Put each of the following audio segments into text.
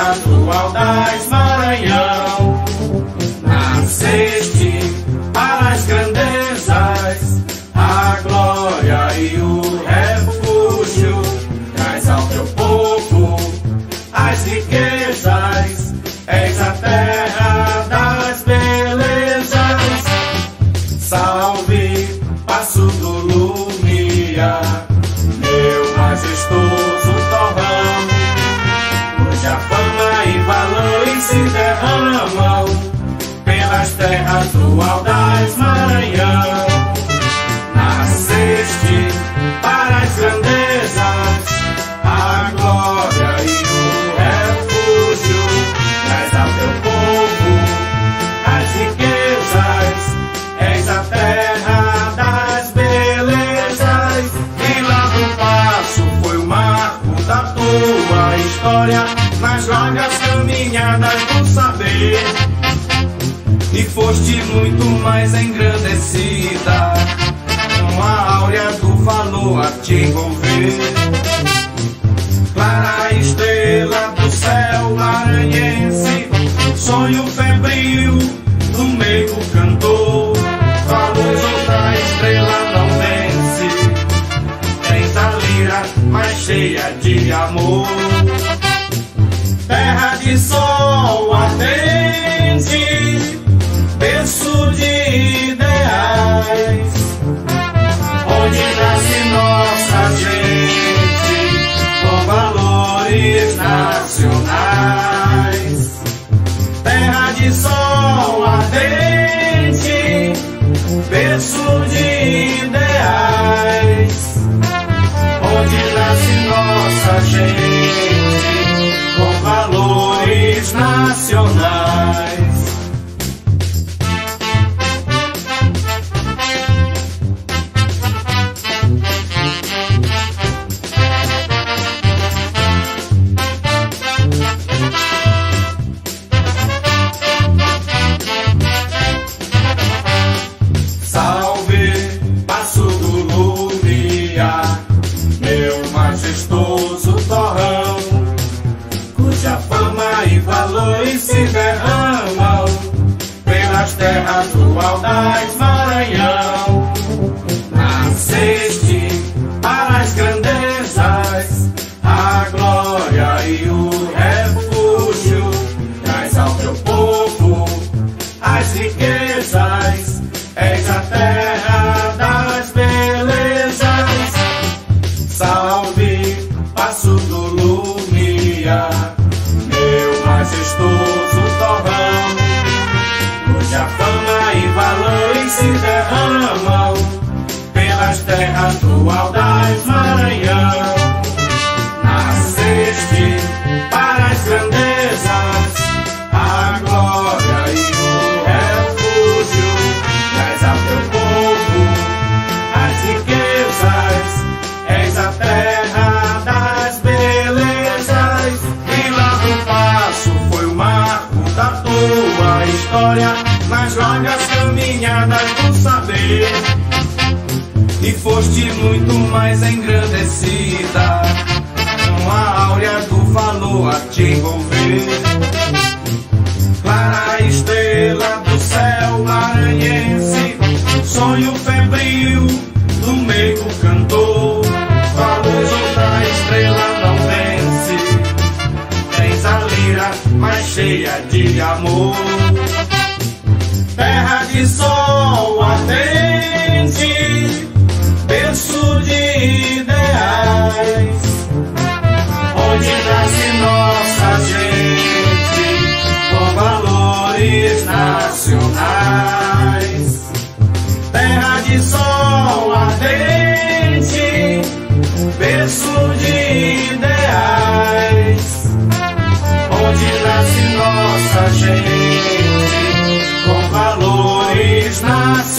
terras do largas caminhadas do saber e foste muito mais engrandecida com a áurea do valor a te envolver. Clara estrela do céu maranhense, sonho febril do meio cantor. Nacionais. Terra de sol ardente, berço de ideais, onde nasce nossa gente com valores nacionais. Terras do Aldaz Maranhão. Nasceste para as grandezas, a glória e o pelas terras do Aldaz Maranhão. Nasceste para as grandezas, a glória e o refúgio. Traz ao teu povo as riquezas, és a terra das belezas. E lá do passo foi o marco da tua história, nas largas caminhadas do saber. E foste muito mais engrandecida com a áurea do valor a te envolver. Clara estrela do céu maranhense, sonho febril do meio cantor. Tua luz outra estrela não vence, tens a lira mais cheia de amor. Terra de sol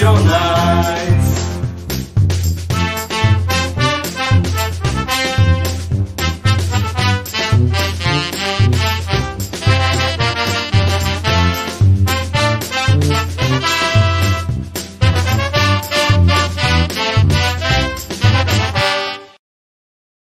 gente com valores nacionais.